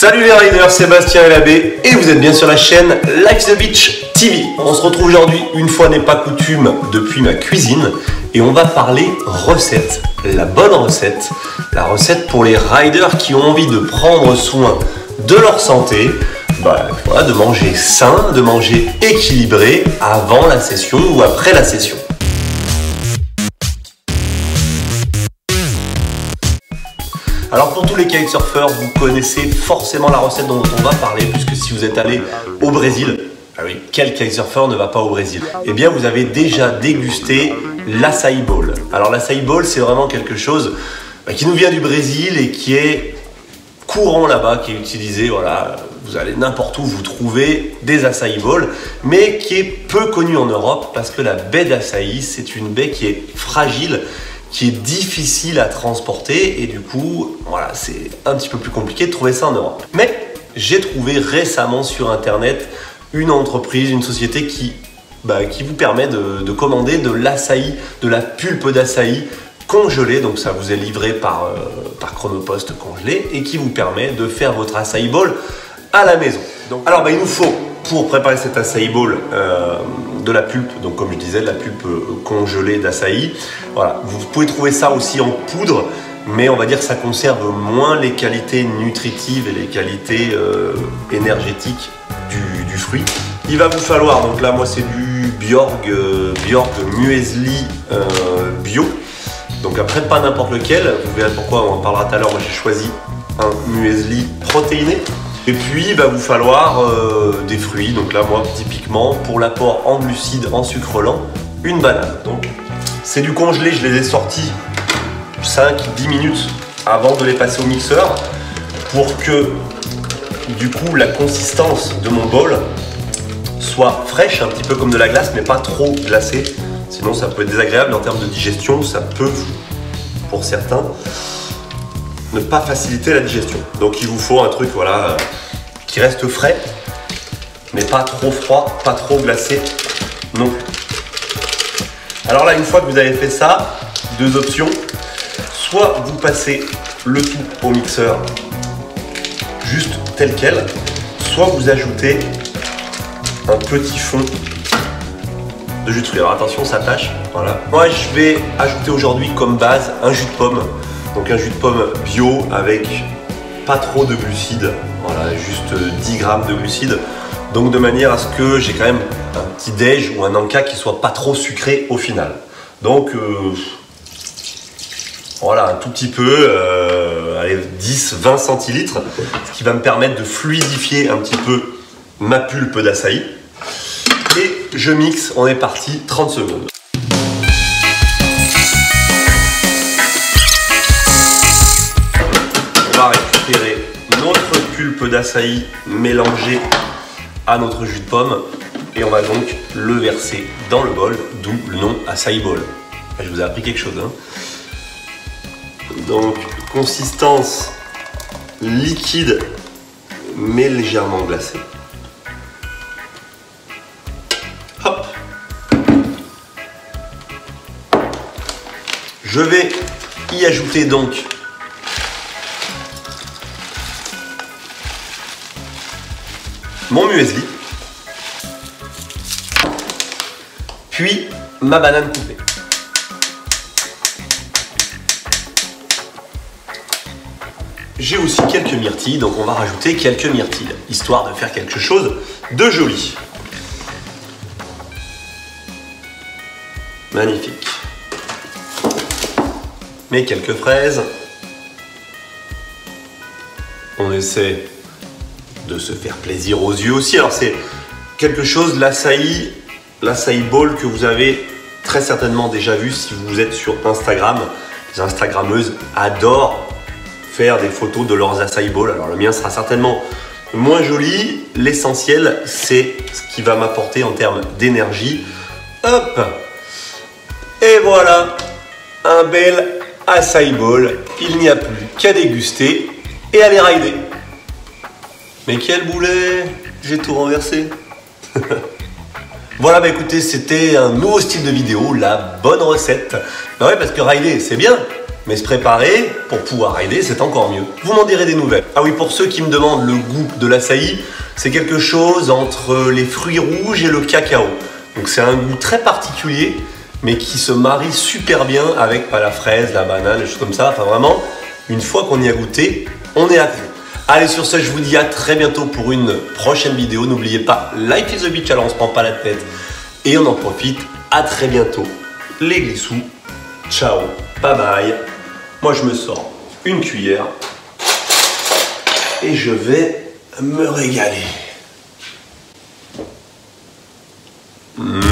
Salut les riders, Sébastien Labbé et vous êtes bien sur la chaîne Life the Beach TV. On se retrouve aujourd'hui, une fois n'est pas coutume, depuis ma cuisine et on va parler recette. La bonne recette, la recette pour les riders qui ont envie de prendre soin de leur santé, bah, de manger sain, de manger équilibré avant la session ou après la session. Alors pour tous les kitesurfers, vous connaissez forcément la recette dont on va parler, puisque si vous êtes allé au Brésil, ah oui, quel kitesurfer ne va pas au Brésil? Eh bien vous avez déjà dégusté l'açaï bowl. Alors l'açaï bowl, c'est vraiment quelque chose bah, qui nous vient du Brésil et qui est courant là-bas, qui est utilisé, voilà, vous allez n'importe où, vous trouvez des açaï bowls, mais qui est peu connu en Europe parce que la baie d'açaï, c'est une baie qui est fragile qui est difficile à transporter et du coup, voilà, c'est un petit peu plus compliqué de trouver ça en Europe. Mais j'ai trouvé récemment sur internet une entreprise, une société qui, bah, qui vous permet de, commander de l'açaï, de la pulpe d'açaï congelée, donc ça vous est livré par, euh, par Chronopost congelé et qui vous permet de faire votre açaï bowl à la maison. Donc, alors bah, il nous faut pour préparer cet açaï bowl euh, de la pulpe, donc comme je disais, de la pulpe euh, congelée d'açaï. Voilà, vous pouvez trouver ça aussi en poudre, mais on va dire que ça conserve moins les qualités nutritives et les qualités euh, énergétiques du, fruit. Il va vous falloir, donc là moi c'est du Bjorg, Bjorg Muesli bio. Donc après pas n'importe lequel, vous verrez pourquoi on en parlera tout à l'heure, moi j'ai choisi un muesli protéiné. Et puis, il va vous falloir euh, des fruits. Donc là, moi, typiquement, pour l'apport en glucides, en sucre lent, une banane. Donc, c'est du congelé. Je les ai sortis 5-10 minutes avant de les passer au mixeur pour que, du coup, la consistance de mon bol soit fraîche, un petit peu comme de la glace, mais pas trop glacée. Sinon, ça peut être désagréable en termes de digestion. Ça peut, pour certains, ne pas faciliter la digestion. Donc il vous faut un truc voilà, qui reste frais, mais pas trop froid, pas trop glacé non Alors là, une fois que vous avez fait ça, deux options. Soit vous passez le tout au mixeur juste tel quel, soit vous ajoutez un petit fond de jus de fruits. Alors attention, ça tâche. Voilà. Moi, je vais ajouter aujourd'hui comme base un jus de pomme donc un jus de pomme bio avec pas trop de glucides, voilà, juste 10 grammes de glucides. Donc de manière à ce que j'ai quand même un petit déj ou un encas qui soit pas trop sucré au final. Donc euh, voilà, un tout petit peu, euh, 10-20 centilitres, ce qui va me permettre de fluidifier un petit peu ma pulpe d'açaï. Et je mixe, on est parti, 30 secondes. Pulpe d'açaï mélangée à notre jus de pomme et on va donc le verser dans le bol, d'où le nom açaï bol. Je vous ai appris quelque chose. Hein. Donc consistance liquide mais légèrement glacée. Hop. Je vais y ajouter donc mon muesli, puis ma banane coupée. J'ai aussi quelques myrtilles, donc on va rajouter quelques myrtilles, histoire de faire quelque chose de joli. Magnifique. Mais quelques fraises. On essaie de se faire plaisir aux yeux aussi. Alors c'est quelque chose, l'açaï, l'açaï ball que vous avez très certainement déjà vu si vous êtes sur Instagram. Les Instagrammeuses adorent faire des photos de leurs açaï ball. Alors le mien sera certainement moins joli. L'essentiel, c'est ce qui va m'apporter en termes d'énergie. Hop Et voilà un bel açaï ball. Il n'y a plus qu'à déguster et à les rider. Mais quel boulet J'ai tout renversé. voilà, bah écoutez, c'était un nouveau style de vidéo, la bonne recette. Bah ouais, parce que rider, c'est bien, Mais se préparer pour pouvoir aider, c'est encore mieux. Vous m'en direz des nouvelles. Ah oui, pour ceux qui me demandent le goût de l'açaï, c'est quelque chose entre les fruits rouges et le cacao. Donc c'est un goût très particulier, mais qui se marie super bien avec la fraise, la banane, des choses comme ça. Enfin vraiment, une fois qu'on y a goûté, on est fond. Allez, sur ce, je vous dis à très bientôt pour une prochaine vidéo. N'oubliez pas, Life is a Beach, alors on se prend pas la tête. Et on en profite. À très bientôt. Les glissous. Ciao. Bye bye. Moi, je me sors une cuillère. Et je vais me régaler. Mmh.